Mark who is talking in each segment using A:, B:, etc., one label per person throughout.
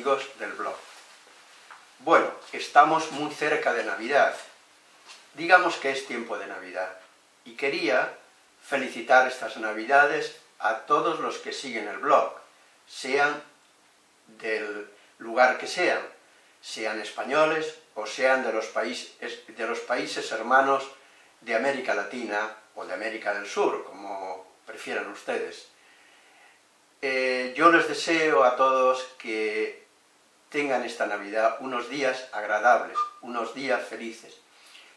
A: amigos del blog. Bueno, estamos muy cerca de Navidad. Digamos que es tiempo de Navidad. Y quería felicitar estas Navidades a todos los que siguen el blog, sean del lugar que sean, sean españoles o sean de los, países, de los países hermanos de América Latina o de América del Sur, como prefieran ustedes. Eh, yo les deseo a todos que tengan esta Navidad unos días agradables, unos días felices.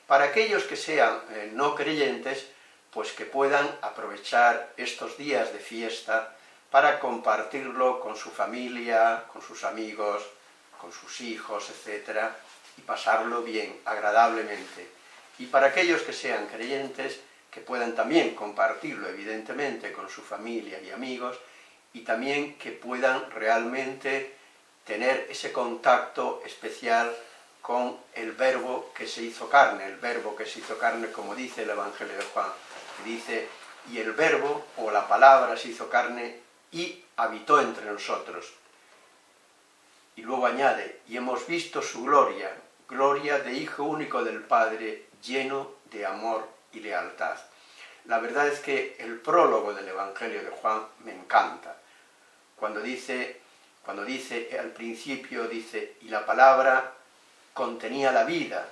A: Para aquellos que sean eh, no creyentes, pues que puedan aprovechar estos días de fiesta para compartirlo con su familia, con sus amigos, con sus hijos, etc., y pasarlo bien, agradablemente. Y para aquellos que sean creyentes, que puedan también compartirlo, evidentemente, con su familia y amigos, y también que puedan realmente tener ese contacto especial con el verbo que se hizo carne, el verbo que se hizo carne, como dice el Evangelio de Juan, que dice, y el verbo o la palabra se hizo carne y habitó entre nosotros. Y luego añade, y hemos visto su gloria, gloria de Hijo único del Padre, lleno de amor y lealtad. La verdad es que el prólogo del Evangelio de Juan me encanta. Cuando dice, cuando dice al principio, dice, y la palabra contenía la vida,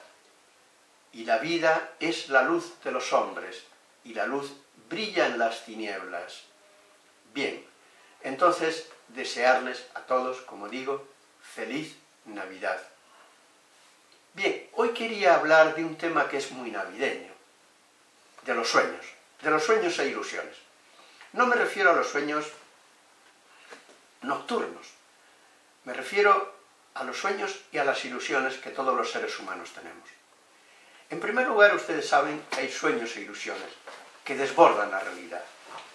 A: y la vida es la luz de los hombres, y la luz brilla en las tinieblas. Bien, entonces desearles a todos, como digo, feliz Navidad. Bien, hoy quería hablar de un tema que es muy navideño, de los sueños, de los sueños e ilusiones. No me refiero a los sueños nocturnos, me refiero a los sueños y a las ilusiones que todos los seres humanos tenemos. En primer lugar, ustedes saben que hay sueños e ilusiones que desbordan la realidad,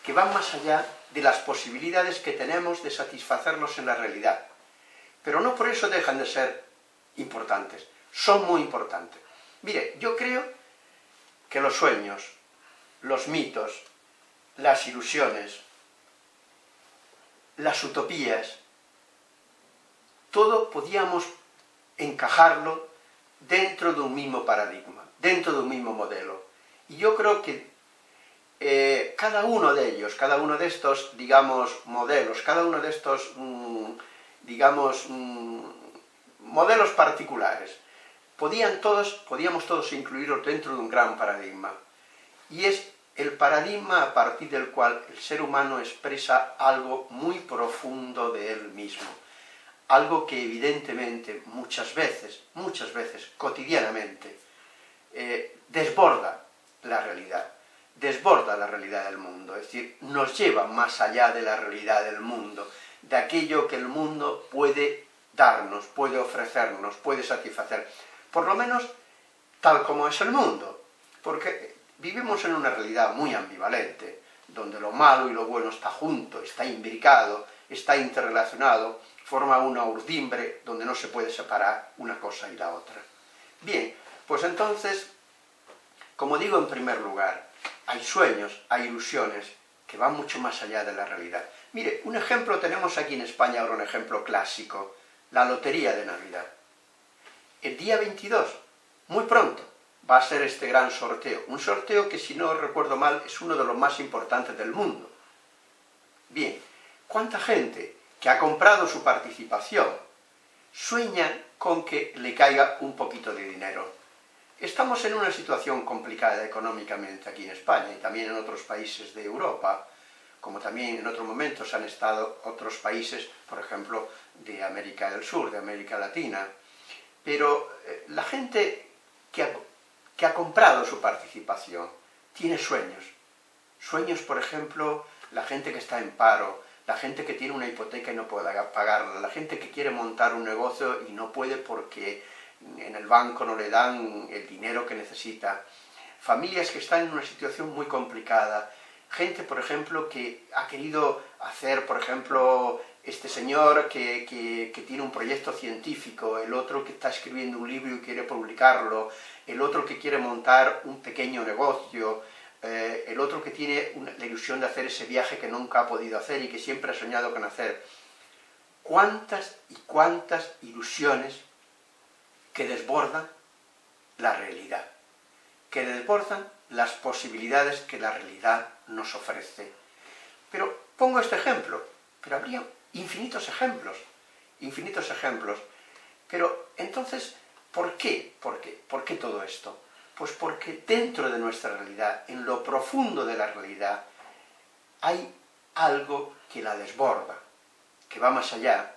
A: que van más allá de las posibilidades que tenemos de satisfacerlos en la realidad. Pero no por eso dejan de ser importantes, son muy importantes. Mire, yo creo que los sueños, los mitos, las ilusiones, las utopías, todo podíamos encajarlo dentro de un mismo paradigma, dentro de un mismo modelo. Y yo creo que eh, cada uno de ellos, cada uno de estos, digamos, modelos, cada uno de estos, mm, digamos, mm, modelos particulares, podían todos, podíamos todos incluirlos dentro de un gran paradigma. Y es el paradigma a partir del cual el ser humano expresa algo muy profundo de él mismo. Algo que evidentemente muchas veces, muchas veces, cotidianamente, eh, desborda la realidad desborda la realidad del mundo, es decir, nos lleva más allá de la realidad del mundo, de aquello que el mundo puede darnos, puede ofrecernos, puede satisfacer, por lo menos tal como es el mundo, porque vivimos en una realidad muy ambivalente, donde lo malo y lo bueno está junto, está imbricado, está interrelacionado, forma una urdimbre donde no se puede separar una cosa y la otra. Bien, pues entonces, como digo en primer lugar, hay sueños, hay ilusiones que van mucho más allá de la realidad. Mire, un ejemplo tenemos aquí en España, ahora un ejemplo clásico, la lotería de Navidad. El día 22, muy pronto, va a ser este gran sorteo. Un sorteo que, si no recuerdo mal, es uno de los más importantes del mundo. Bien, ¿cuánta gente que ha comprado su participación sueña con que le caiga un poquito de dinero Estamos en una situación complicada económicamente aquí en España y también en otros países de Europa, como también en otros momentos han estado otros países, por ejemplo, de América del Sur, de América Latina. Pero eh, la gente que ha, que ha comprado su participación tiene sueños. Sueños, por ejemplo, la gente que está en paro, la gente que tiene una hipoteca y no puede pagarla, la gente que quiere montar un negocio y no puede porque en el banco no le dan el dinero que necesita, familias que están en una situación muy complicada, gente, por ejemplo, que ha querido hacer, por ejemplo, este señor que, que, tiene un proyecto científico, el otro que está escribiendo un libro y quiere publicarlo, el otro que quiere montar un pequeño negocio, eh, el otro que tiene la ilusión de hacer ese viaje que nunca ha podido hacer y que siempre ha soñado con hacer. cuántas y cuántas ilusiones que desbordan la realidad, que desbordan las posibilidades que la realidad nos ofrece. Pero pongo este ejemplo, pero habría infinitos ejemplos, infinitos ejemplos. Pero entonces, ¿por qué? ¿Por qué? ¿Por qué todo esto? Pues porque dentro de nuestra realidad, en lo profundo de la realidad, hay algo que la desborda, que va más allá.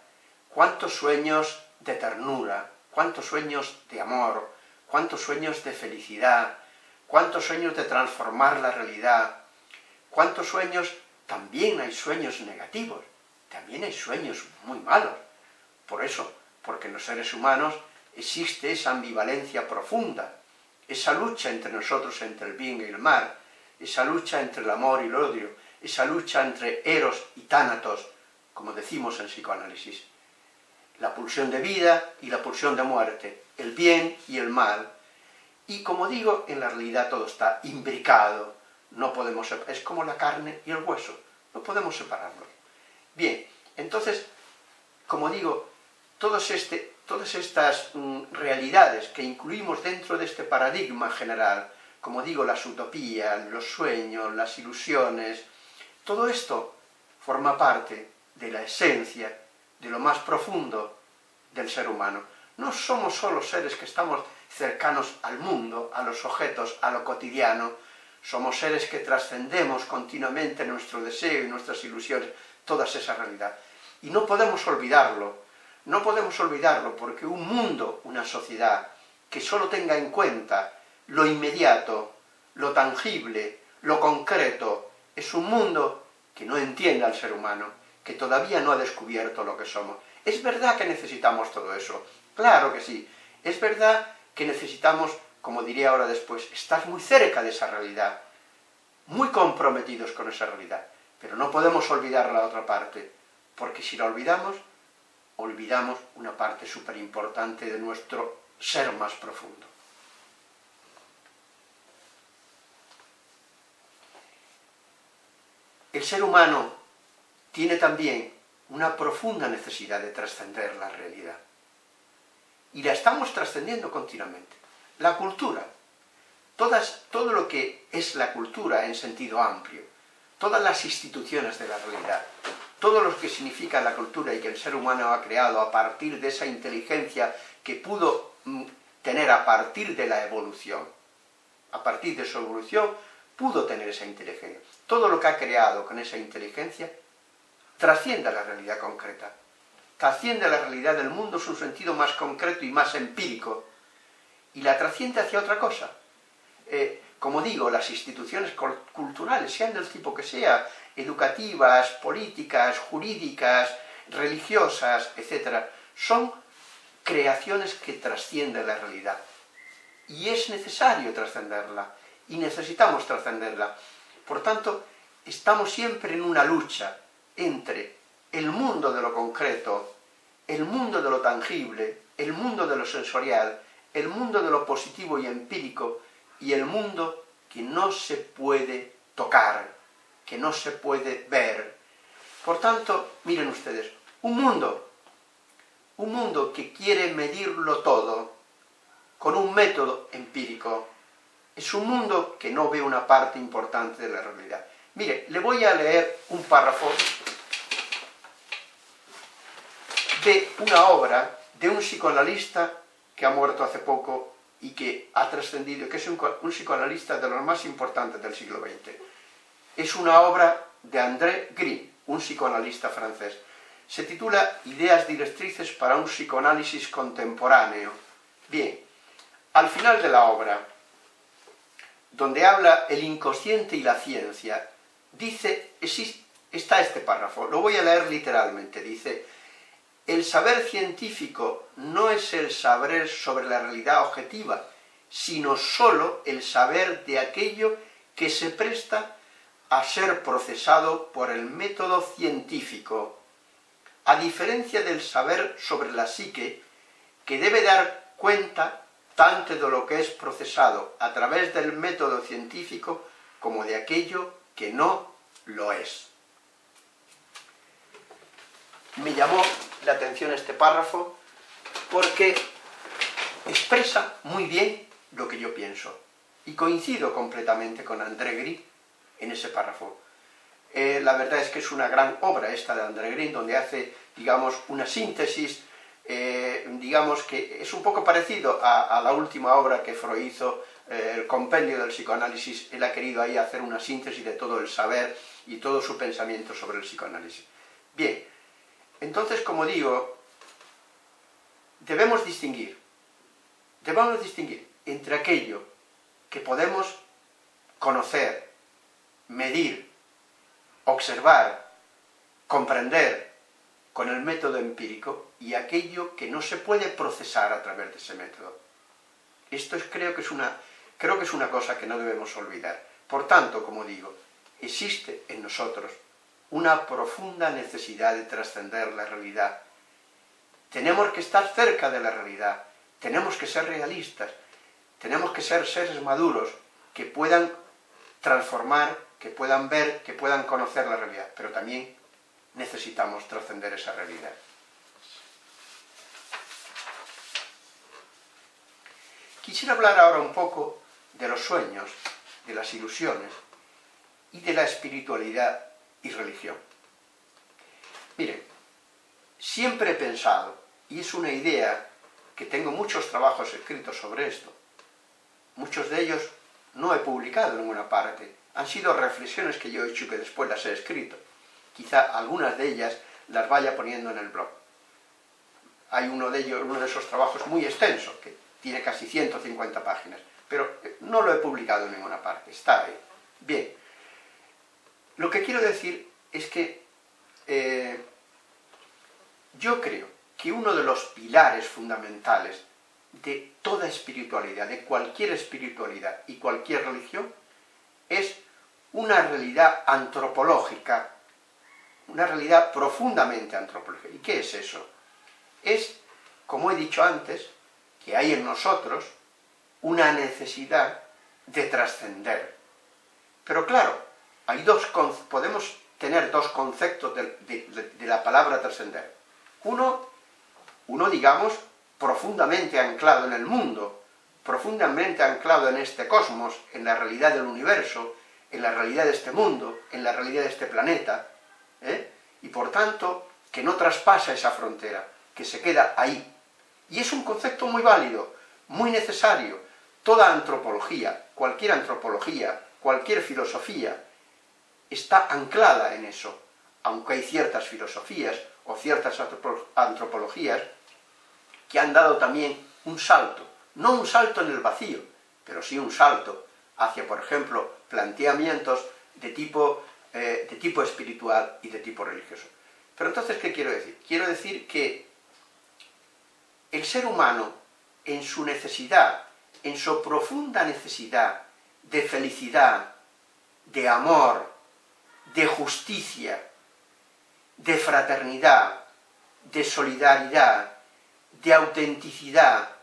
A: ¿Cuántos sueños de ternura, cuántos sueños de amor, cuántos sueños de felicidad, cuántos sueños de transformar la realidad, cuántos sueños, también hay sueños negativos, también hay sueños muy malos. Por eso, porque en los seres humanos existe esa ambivalencia profunda, esa lucha entre nosotros, entre el bien y el mal, esa lucha entre el amor y el odio, esa lucha entre eros y tánatos, como decimos en psicoanálisis. La pulsión de vida y la pulsión de muerte, el bien y el mal. Y como digo, en la realidad todo está imbricado, no podemos, es como la carne y el hueso, no podemos separarlos. Bien, entonces, como digo, este, todas estas mm, realidades que incluimos dentro de este paradigma general, como digo, las utopías, los sueños, las ilusiones, todo esto forma parte de la esencia, de lo más profundo del ser humano. No somos solo seres que estamos cercanos al mundo, a los objetos, a lo cotidiano, somos seres que trascendemos continuamente nuestro deseo y nuestras ilusiones, toda esa realidad. Y no podemos olvidarlo, no podemos olvidarlo porque un mundo, una sociedad que solo tenga en cuenta lo inmediato, lo tangible, lo concreto, es un mundo que no entiende al ser humano, que todavía no ha descubierto lo que somos. Es verdad que necesitamos todo eso, claro que sí. Es verdad que necesitamos, como diré ahora después, estar muy cerca de esa realidad, muy comprometidos con esa realidad. Pero no podemos olvidar la otra parte, porque si la olvidamos, olvidamos una parte súper importante de nuestro ser más profundo. El ser humano tiene también una profunda necesidad de trascender la realidad. Y la estamos trascendiendo continuamente. La cultura, todo lo que es la cultura en sentido amplio, todas las instituciones de la realidad, todo lo que significa la cultura y que el ser humano ha creado a partir de esa inteligencia que pudo mm, tener a partir de la evolución, a partir de su evolución, pudo tener esa inteligencia. Todo lo que ha creado con esa inteligencia trasciende la realidad concreta, trasciende la realidad del mundo su sentido más concreto y más empírico, y la trasciende hacia otra cosa. Eh, como digo, las instituciones culturales, sean del tipo que sea, educativas, políticas, jurídicas, religiosas, etc., son creaciones que trascienden la realidad. Y es necesario trascenderla, y necesitamos trascenderla. Por tanto, estamos siempre en una lucha entre el mundo de lo concreto, el mundo de lo tangible, el mundo de lo sensorial, el mundo de lo positivo y empírico, y el mundo que no se puede tocar, que no se puede ver. Por tanto, miren ustedes, un mundo, un mundo que quiere medirlo todo con un método empírico, es un mundo que no ve una parte importante de la realidad. Mire, le voy a leer un párrafo de una obra de un psicoanalista que ha muerto hace poco y que ha trascendido, que es un, psicoanalista de los más importantes del siglo XX. Es una obra de André Gris, un psicoanalista francés. Se titula Ideas directrices para un psicoanálisis contemporáneo. Bien, al final de la obra, donde habla el inconsciente y la ciencia, dice, está este párrafo, lo voy a leer literalmente, dice, el saber científico no es el saber sobre la realidad objetiva, sino sólo el saber de aquello que se presta a ser procesado por el método científico, a diferencia del saber sobre la psique, que debe dar cuenta tanto de lo que es procesado a través del método científico como de aquello que no lo es. Me llamó la atención este párrafo porque expresa muy bien lo que yo pienso. Y coincido completamente con André Gris en ese párrafo. Eh, la verdad es que es una gran obra esta de André Gris, donde hace, digamos, una síntesis, eh, digamos que es un poco parecido a, la última obra que Freud hizo, eh, el compendio del psicoanálisis, él ha querido ahí hacer una síntesis de todo el saber y todo su pensamiento sobre el psicoanálisis. Bien, entonces, como digo, debemos distinguir, debemos distinguir entre aquello que podemos conocer, medir, observar, comprender con el método empírico y aquello que no se puede procesar a través de ese método. Esto es, creo, que es una, creo que es una cosa que no debemos olvidar. Por tanto, como digo, existe en nosotros una profunda necesidad de trascender la realidad. Tenemos que estar cerca de la realidad, tenemos que ser realistas, tenemos que ser seres maduros que puedan transformar, que puedan ver, que puedan conocer la realidad, pero también necesitamos trascender esa realidad. Quisiera hablar ahora un poco de los sueños, de las ilusiones y de la espiritualidad y religión. Miren, siempre he pensado, y es una idea que tengo muchos trabajos escritos sobre esto, muchos de ellos no he publicado en ninguna parte, han sido reflexiones que yo he hecho y que después las he escrito. Quizá algunas de ellas las vaya poniendo en el blog. Hay uno de ellos, uno de esos trabajos muy extenso, que tiene casi 150 páginas, pero no lo he publicado en ninguna parte, está ahí. Bien, lo que quiero decir es que eh, yo creo que uno de los pilares fundamentales de toda espiritualidad, de cualquier espiritualidad y cualquier religión, es una realidad antropológica, una realidad profundamente antropológica. ¿Y qué es eso? Es, como he dicho antes, que hay en nosotros una necesidad de trascender. Pero claro, hay dos, podemos tener dos conceptos de, la palabra trascender. Uno, uno, digamos, profundamente anclado en el mundo, profundamente anclado en este cosmos, en la realidad del universo, en la realidad de este mundo, en la realidad de este planeta, ¿eh? y por tanto que no traspasa esa frontera, que se queda ahí. Y es un concepto muy válido, muy necesario. Toda antropología, cualquier antropología, cualquier filosofía, está anclada en eso, aunque hay ciertas filosofías o ciertas antropologías que han dado también un salto, no un salto en el vacío, pero sí un salto hacia, por ejemplo, planteamientos de tipo, eh, de tipo espiritual y de tipo religioso. Pero entonces, ¿qué quiero decir? Quiero decir que el ser humano, en su necesidad, en su profunda necesidad de felicidad, de amor, de justicia, de fraternidad, de solidaridad, de autenticidad,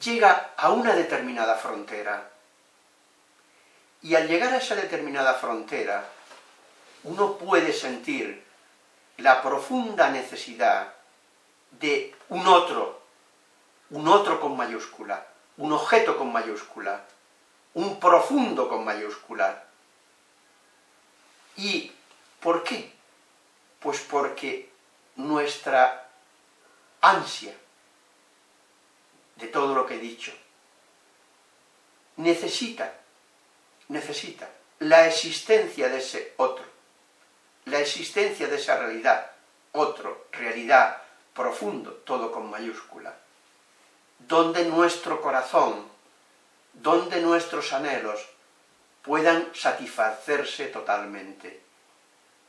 A: llega a una determinada frontera. Y al llegar a esa determinada frontera, uno puede sentir la profunda necesidad de un otro, un otro con mayúscula, un objeto con mayúscula, un profundo con mayúscula, ¿Y por qué? Pues porque nuestra ansia de todo lo que he dicho. Necesita, necesita la existencia de ese otro, la existencia de esa realidad, otro, realidad, profundo, todo con mayúscula, donde nuestro corazón, donde nuestros anhelos, puedan satisfacerse totalmente,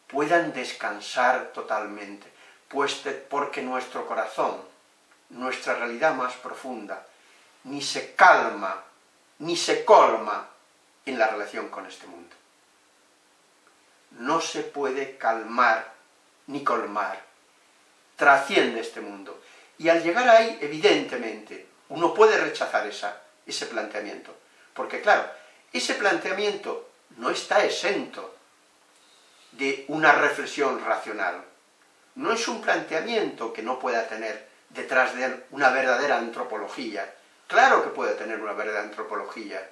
A: puedan descansar totalmente, pues porque nuestro corazón, nuestra realidad más profunda, ni se calma, ni se colma en la relación con este mundo. No se puede calmar ni colmar, trasciende este mundo. Y al llegar ahí, evidentemente, uno puede rechazar esa, ese planteamiento, porque claro, ese planteamiento no está exento de una reflexión racional. no es un planteamiento que no pueda tener detrás de él una verdadera antropología. Claro que puede tener una verdadera antropología,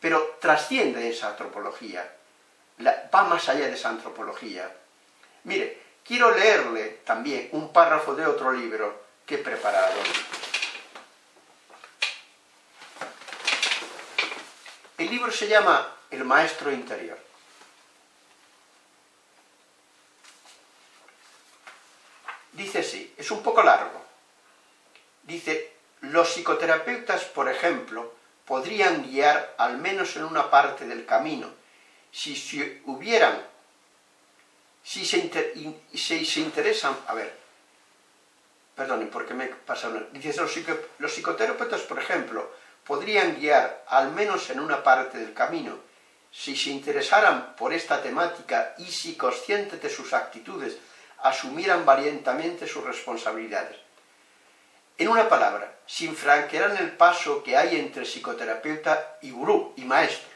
A: pero trasciende esa antropología, va más allá de esa antropología. Mire, quiero leerle también un párrafo de otro libro que he preparado. El libro se llama El Maestro Interior. Dice así, es un poco largo. Dice, los psicoterapeutas, por ejemplo, podrían guiar al menos en una parte del camino, si se hubieran, si se, se interesan, a ver, perdonen, porque me pasa una, dice, los, los psicoterapeutas, por ejemplo, podrían guiar al menos en una parte del camino, si se interesaran por esta temática y si conscientes de sus actitudes asumieran valientemente sus responsabilidades. En una palabra, si franquearan el paso que hay entre psicoterapeuta y gurú y maestro,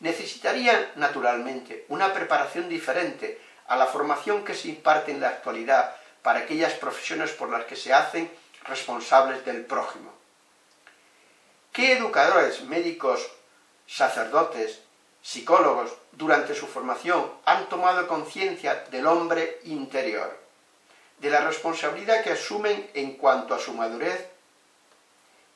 A: necesitarían naturalmente una preparación diferente a la formación que se imparte en la actualidad para aquellas profesiones por las que se hacen responsables del prójimo. ¿Qué educadores, médicos, sacerdotes, psicólogos, durante su formación han tomado conciencia del hombre interior, de la responsabilidad que asumen en cuanto a su madurez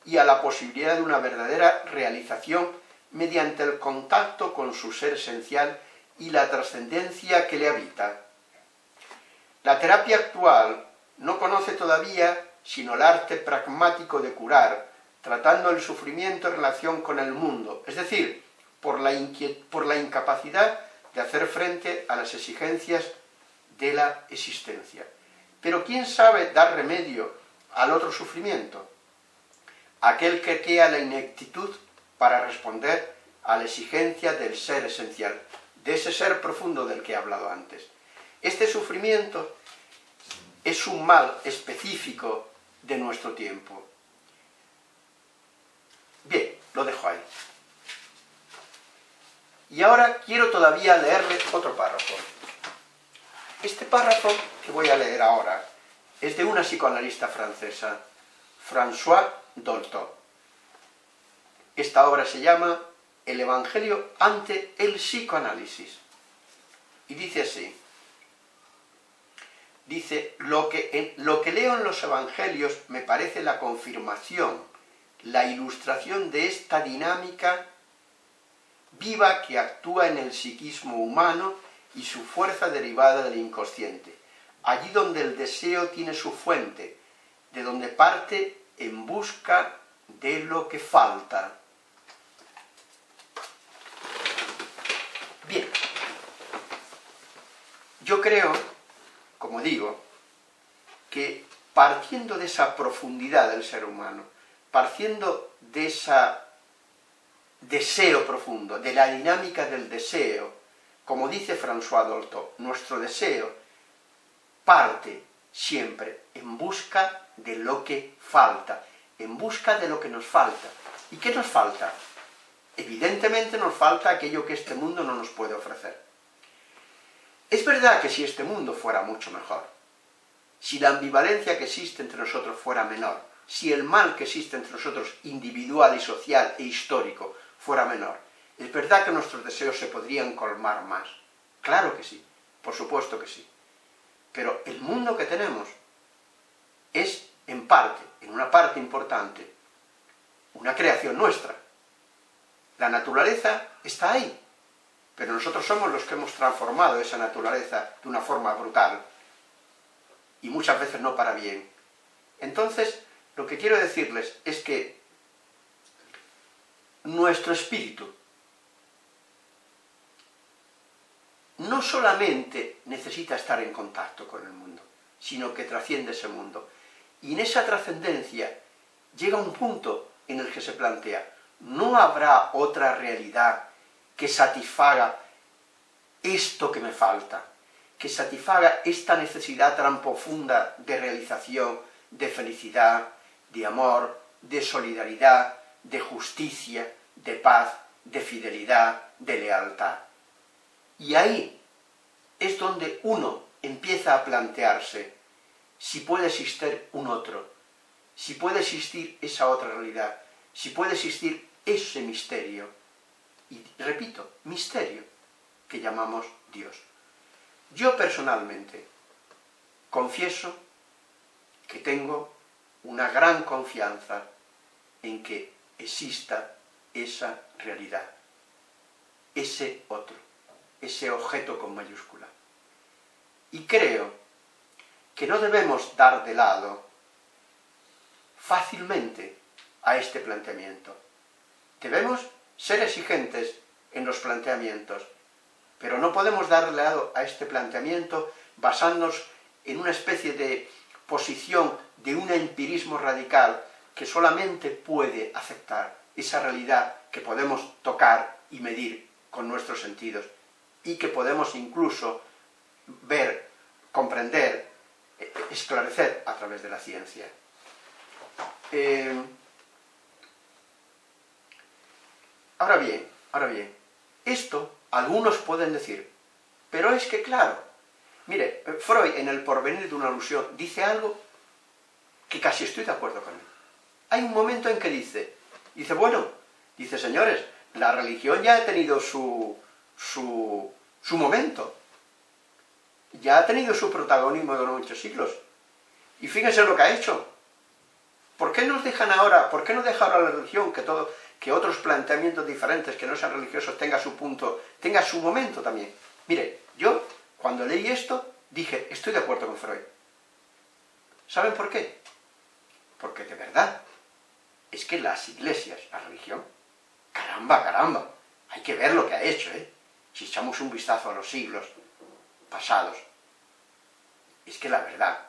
A: y a la posibilidad de una verdadera realización mediante el contacto con su ser esencial y la trascendencia que le habita. La terapia actual no conoce todavía sino el arte pragmático de curar, tratando el sufrimiento en relación con el mundo, es decir, por la, incapacidad de hacer frente a las exigencias de la existencia. Pero ¿quién sabe dar remedio al otro sufrimiento? Aquel que queda la ineptitud para responder a la exigencia del ser esencial, de ese ser profundo del que he hablado antes. Este sufrimiento es un mal específico de nuestro tiempo. Bien, lo dejo ahí. Y ahora quiero todavía leerle otro párrafo. Este párrafo que voy a leer ahora es de una psicoanalista francesa, François Dolto. Esta obra se llama El Evangelio ante el psicoanálisis. Y dice así, dice, lo que, lo que leo en los Evangelios me parece la confirmación, la ilustración de esta dinámica viva que actúa en el psiquismo humano y su fuerza derivada del inconsciente, allí donde el deseo tiene su fuente, de donde parte en busca de lo que falta. Bien, yo creo, como digo, que partiendo de esa profundidad del ser humano, partiendo de esa deseo profundo, de la dinámica del deseo. Como dice François Dolto, nuestro deseo parte siempre en busca de lo que falta, en busca de lo que nos falta. ¿Y qué nos falta? Evidentemente nos falta aquello que este mundo no nos puede ofrecer. Es verdad que si este mundo fuera mucho mejor, si la ambivalencia que existe entre nosotros fuera menor, si el mal que existe entre nosotros individual y social e histórico fuera menor. Es verdad que nuestros deseos se podrían colmar más. Claro que sí, por supuesto que sí. Pero el mundo que tenemos es, en parte, en una parte importante, una creación nuestra. La naturaleza está ahí, pero nosotros somos los que hemos transformado esa naturaleza de una forma brutal y muchas veces no para bien. Entonces, lo que quiero decirles es que nuestro espíritu no solamente necesita estar en contacto con el mundo, sino que trasciende ese mundo. Y en esa trascendencia llega un punto en el que se plantea, no habrá otra realidad que satisfaga esto que me falta, que satisfaga esta necesidad tan profunda de realización, de felicidad, de amor, de solidaridad, de justicia, de paz, de fidelidad, de lealtad. Y ahí es donde uno empieza a plantearse si puede existir un otro, si puede existir esa otra realidad, si puede existir ese misterio. Y repito, misterio que llamamos Dios. Yo personalmente confieso que tengo una gran confianza en que exista esa realidad, ese otro, ese objeto con mayúscula. Y creo que no debemos dar de lado fácilmente a este planteamiento. Debemos ser exigentes en los planteamientos, pero no podemos dar de lado a este planteamiento basándonos en una especie de posición de un empirismo radical que solamente puede aceptar esa realidad que podemos tocar y medir con nuestros sentidos y que podemos incluso ver, comprender, eh, esclarecer a través de la ciencia. Eh, ahora bien, ahora bien, esto algunos pueden decir, pero es que claro, mire, Freud en el porvenir de una alusión dice algo que casi estoy de acuerdo con él. Hay un momento en que dice, dice, bueno, dice, señores, la religión ya ha tenido su, su, su momento, ya ha tenido su protagonismo durante muchos siglos. Y fíjense lo que ha hecho. ¿Por qué nos dejan ahora, por qué no deja ahora la religión que, todo, que otros planteamientos diferentes, que no sean religiosos, tenga su punto, tenga su momento también? Mire, yo cuando leí esto dije, estoy de acuerdo con Freud. ¿Saben por qué? Porque de verdad, es que las iglesias, la religión, caramba, caramba, hay que ver lo que ha hecho, ¿eh? Si echamos un vistazo a los siglos, pasados, es que la verdad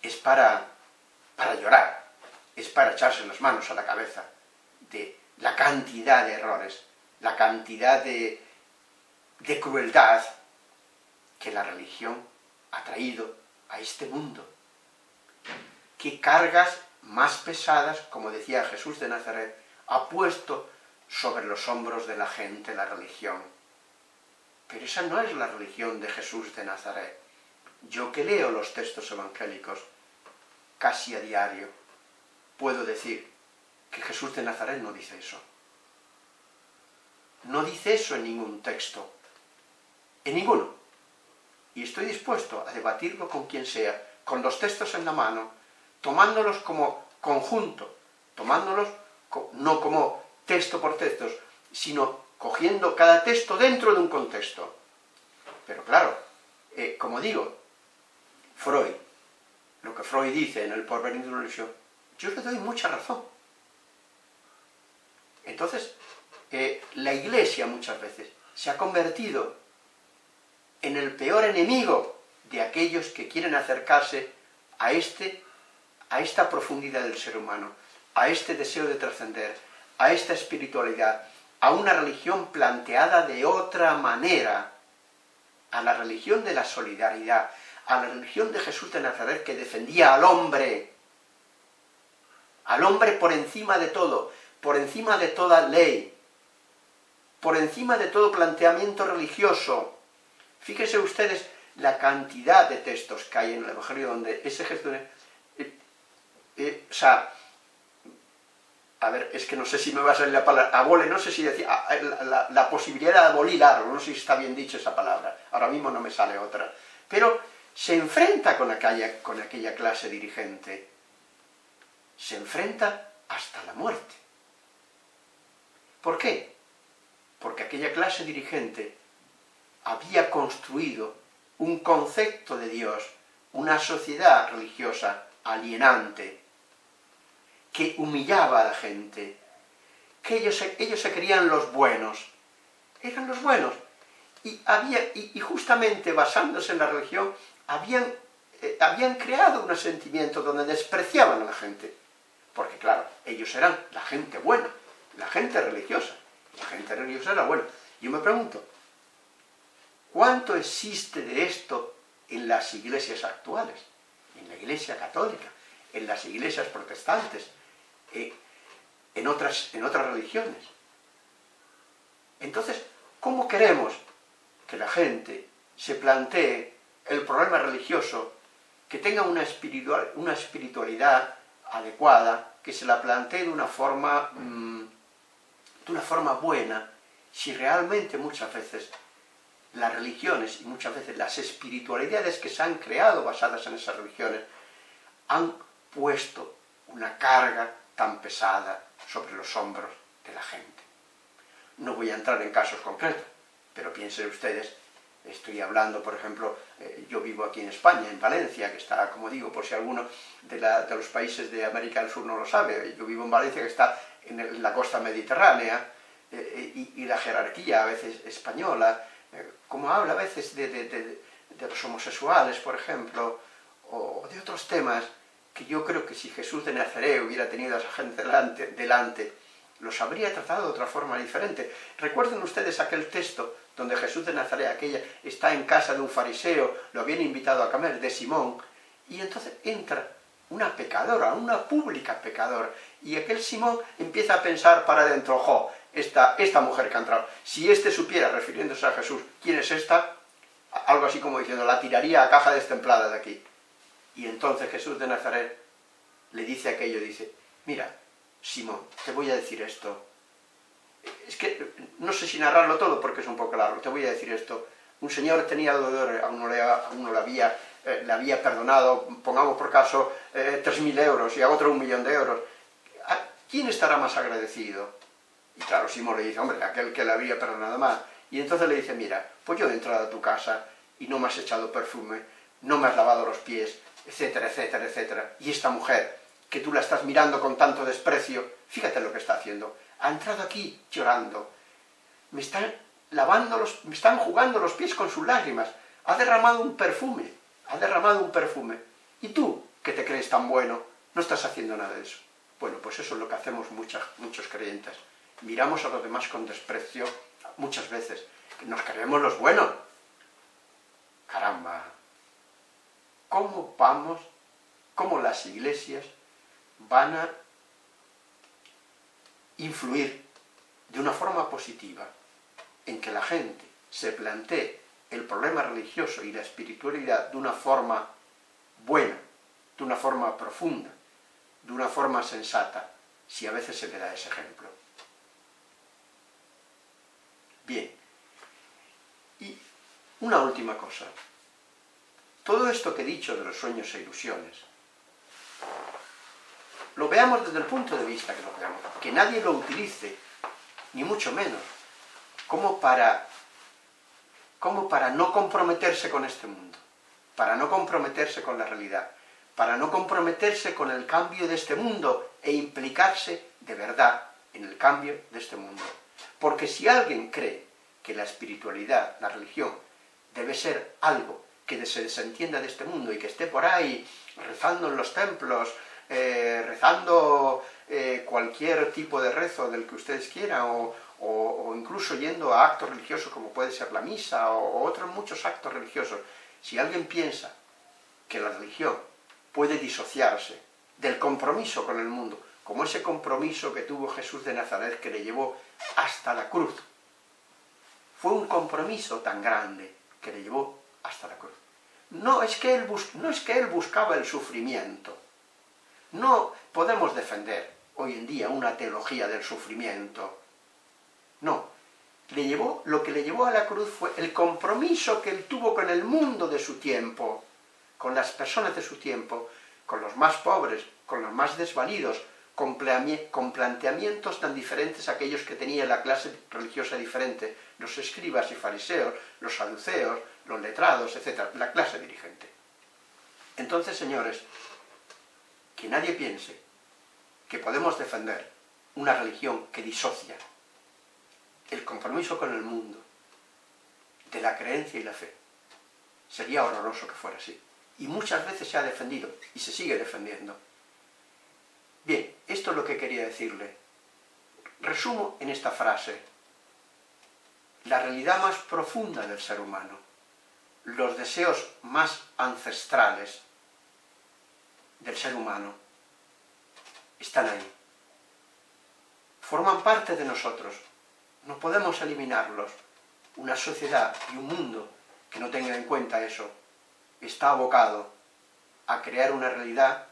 A: es para, para llorar, es para echarse las manos a la cabeza de la cantidad de errores, la cantidad de, de crueldad que la religión ha traído a este mundo. Qué cargas más pesadas, como decía Jesús de Nazaret, ha puesto sobre los hombros de la gente la religión pero esa no es la religión de Jesús de Nazaret. Yo que leo los textos evangélicos casi a diario, puedo decir que Jesús de Nazaret no dice eso. No dice eso en ningún texto, en ninguno. Y estoy dispuesto a debatirlo con quien sea, con los textos en la mano, tomándolos como conjunto, tomándolos no como texto por textos, sino cogiendo cada texto dentro de un contexto. Pero claro, eh, como digo, Freud, lo que Freud dice en el porvenir de la yo le doy mucha razón. Entonces, eh, la iglesia muchas veces se ha convertido en el peor enemigo de aquellos que quieren acercarse a, este, a esta profundidad del ser humano, a este deseo de trascender, a esta espiritualidad, a una religión planteada de otra manera, a la religión de la solidaridad, a la religión de Jesús de Nazaret que defendía al hombre, al hombre por encima de todo, por encima de toda ley, por encima de todo planteamiento religioso. Fíjense ustedes la cantidad de textos que hay en el Evangelio donde ese Jesús... O sea, a ver, es que no sé si me va a salir la palabra, abole, no sé si decía, la, posibilidad de abolilar, no sé si está bien dicho esa palabra, ahora mismo no me sale otra, pero se enfrenta con aquella, con aquella clase dirigente, se enfrenta hasta la muerte. ¿Por qué? Porque aquella clase dirigente había construido un concepto de Dios, una sociedad religiosa alienante, que humillaba a la gente, que ellos se, ellos se creían los buenos, eran los buenos. Y, había, y, justamente basándose en la religión, habían, eh, habían creado un sentimiento donde despreciaban a la gente. Porque claro, ellos eran la gente buena, la gente religiosa. La gente religiosa era buena. Yo me pregunto, ¿cuánto existe de esto en las iglesias actuales? En la iglesia católica, en las iglesias protestantes, en, otras, en otras religiones. Entonces, ¿cómo queremos que la gente se plantee el problema religioso, que tenga una, espiritual, una espiritualidad adecuada, que se la plantee de una forma, mmm, de una forma buena, si realmente muchas veces las religiones y muchas veces las espiritualidades que se han creado basadas en esas religiones han puesto una carga tan pesada sobre los hombros de la gente. No voy a entrar en casos concretos, pero piensen ustedes, estoy hablando, por ejemplo, eh, yo vivo aquí en España, en Valencia, que está, como digo, por si alguno de, la, de, los países de América del Sur no lo sabe, yo vivo en Valencia, que está en, el, en la costa mediterránea, eh, y, y, la jerarquía a veces española, eh, como habla a veces de, de, de, los homosexuales, por ejemplo, o de otros temas, que yo creo que si Jesús de Nazaret hubiera tenido a esa gente delante, los habría tratado de otra forma diferente. Recuerden ustedes aquel texto donde Jesús de Nazaret, aquella, está en casa de un fariseo, lo habían invitado a comer, de Simón, y entonces entra una pecadora, una pública pecadora, y aquel Simón empieza a pensar para adentro, jo, esta, esta mujer que ha entrado, si éste supiera, refiriéndose a Jesús, quién es esta, algo así como diciendo, la tiraría a caja destemplada de aquí. Y entonces Jesús de Nazaret le dice aquello, dice, mira, Simón, te voy a decir esto. Es que no sé si narrarlo todo porque es un poco largo, te voy a decir esto. Un señor tenía deudor, a uno le, a uno le, había, eh, le había perdonado, pongamos por caso, eh, 3.000 euros y a otro un millón de euros. ¿A ¿Quién estará más agradecido? Y claro, Simón le dice, hombre, aquel que le había perdonado más. Y entonces le dice, mira, pues yo he entrado a tu casa y no me has echado perfume, no me has lavado los pies, etcétera, etcétera, etcétera. Y esta mujer, que tú la estás mirando con tanto desprecio, fíjate lo que está haciendo. Ha entrado aquí llorando. Me están lavando los, me están jugando los pies con sus lágrimas. Ha derramado un perfume, ha derramado un perfume. Y tú, que te crees tan bueno, no estás haciendo nada de eso. Bueno, pues eso es lo que hacemos muchas, muchos creyentes. Miramos a los demás con desprecio muchas veces. Nos creemos los buenos. Caramba. ¿Cómo vamos, cómo las iglesias van a influir de una forma positiva en que la gente se plantee el problema religioso y la espiritualidad de una forma buena, de una forma profunda, de una forma sensata, si a veces se le da ese ejemplo. Bien, y una última cosa. Todo esto que he dicho de los sueños e ilusiones, lo veamos desde el punto de vista que lo veamos, que nadie lo utilice, ni mucho menos, como para, como para no comprometerse con este mundo, para no comprometerse con la realidad, para no comprometerse con el cambio de este mundo e implicarse de verdad en el cambio de este mundo. Porque si alguien cree que la espiritualidad, la religión, debe ser algo que se desentienda de este mundo y que esté por ahí rezando en los templos, eh, rezando eh, cualquier tipo de rezo del que ustedes quieran, o, incluso yendo a actos religiosos como puede ser la misa, o, o otros muchos actos religiosos, si alguien piensa que la religión puede disociarse del compromiso con el mundo, como ese compromiso que tuvo Jesús de Nazaret que le llevó hasta la cruz. Fue un compromiso tan grande que le llevó hasta la cruz. No es que él, no es que él buscaba el sufrimiento, no podemos defender hoy en día una teología del sufrimiento. No. Le llevó, lo que le llevó a la cruz fue el compromiso que él tuvo con el mundo de su tiempo, con las personas de su tiempo, con los más pobres, con los más desvalidos, con, con planteamientos tan diferentes a aquellos que tenía la clase religiosa diferente, los escribas y fariseos, los saduceos, los letrados, etc., la clase dirigente. Entonces, señores, que nadie piense que podemos defender una religión que disocia el compromiso con el mundo de la creencia y la fe. Sería horroroso que fuera así. Y muchas veces se ha defendido y se sigue defendiendo. Bien, esto es lo que quería decirle. Resumo en esta frase. La realidad más profunda del ser humano, los deseos más ancestrales del ser humano están ahí. Forman parte de nosotros. No podemos eliminarlos. Una sociedad y un mundo que no tenga en cuenta eso está abocado a crear una realidad,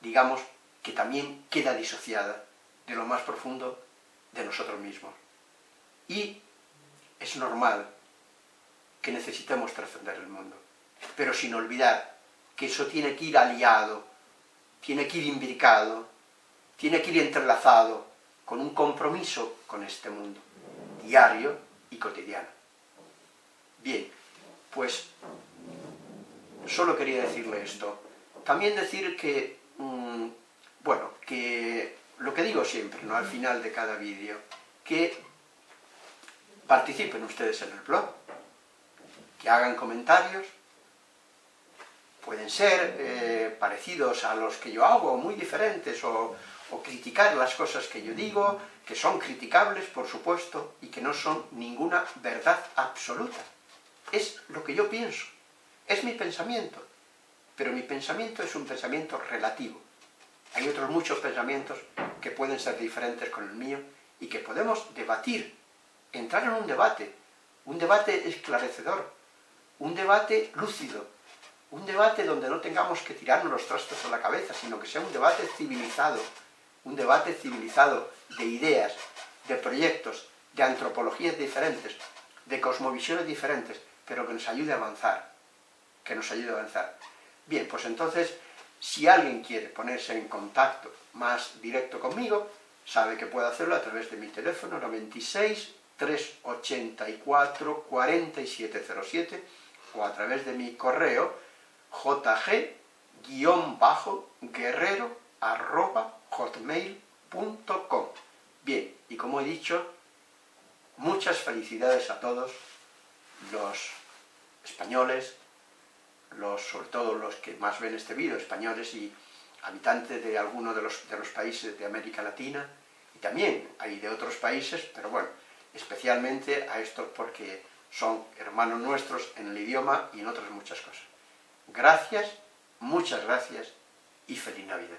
A: digamos, que también queda disociada de lo más profundo de nosotros mismos. Y es normal que necesitemos trascender el mundo, pero sin olvidar que eso tiene que ir aliado, tiene que ir imbricado, tiene que ir entrelazado con un compromiso con este mundo, diario y cotidiano. Bien, pues solo quería decirle esto. También decir que, mm, bueno, que lo que digo siempre, ¿no? Al final de cada vídeo, que participen ustedes en el blog, que hagan comentarios, pueden ser eh, parecidos a los que yo hago, muy diferentes, o criticar las cosas que yo digo, que son criticables, por supuesto, y que no son ninguna verdad absoluta. Es lo que yo pienso, es mi pensamiento, pero mi pensamiento es un pensamiento relativo. Hay otros muchos pensamientos que pueden ser diferentes con el mío y que podemos debatir, entrar en un debate, un debate esclarecedor, un debate lúcido, un debate donde no tengamos que tirarnos los trastos a la cabeza, sino que sea un debate civilizado, un debate civilizado de ideas, de proyectos, de antropologías diferentes, de cosmovisiones diferentes, pero que nos ayude a avanzar, que nos ayude a avanzar. Bien, pues entonces, si alguien quiere ponerse en contacto más directo conmigo, sabe que puede hacerlo a través de mi teléfono 96 384 4707 o a través de mi correo jg-guerrero hotmail.com Bien, y como he dicho, muchas felicidades a todos los españoles, los, sobre todo los que más ven este vídeo, españoles y habitantes de algunos de los, de los países de América Latina, y también hay de otros países, pero bueno, especialmente a estos porque son hermanos nuestros en el idioma y en otras muchas cosas. Gracias, muchas gracias y feliz Navidad.